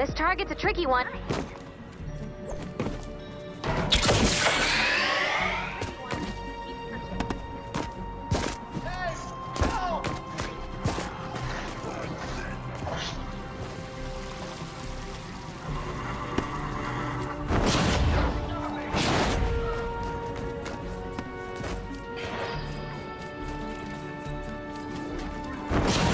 This target's a tricky one. My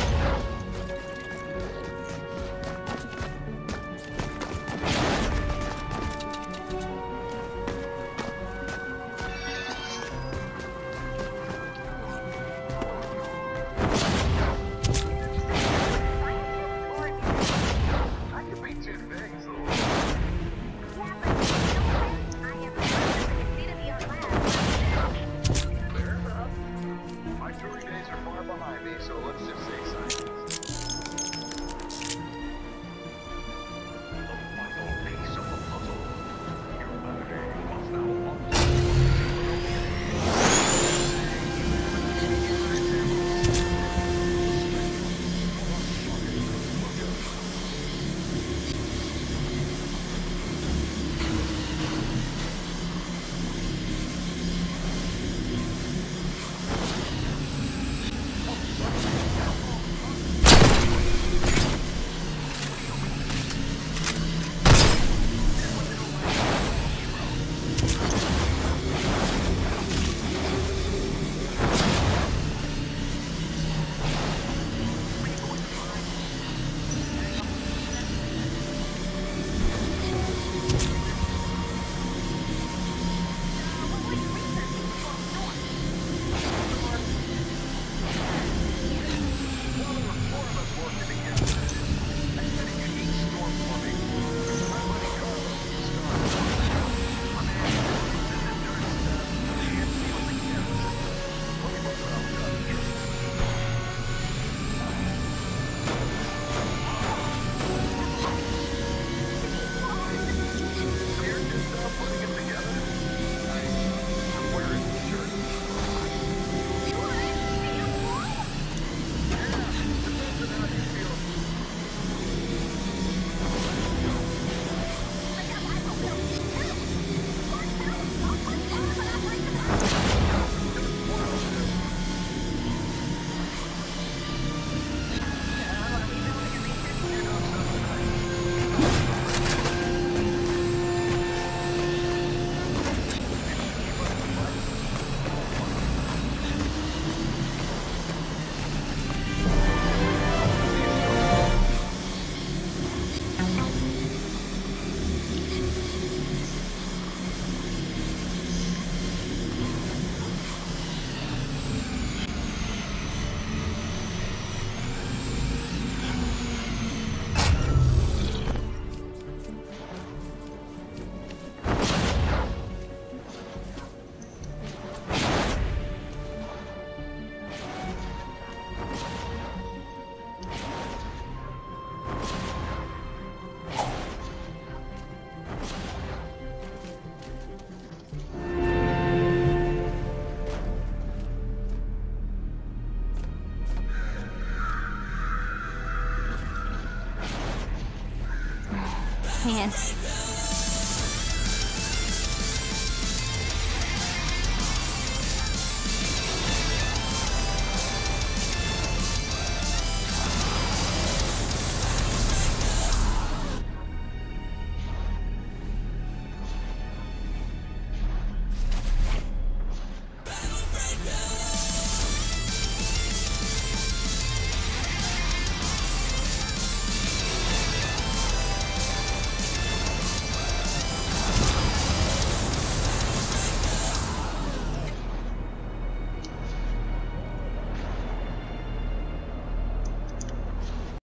Can't.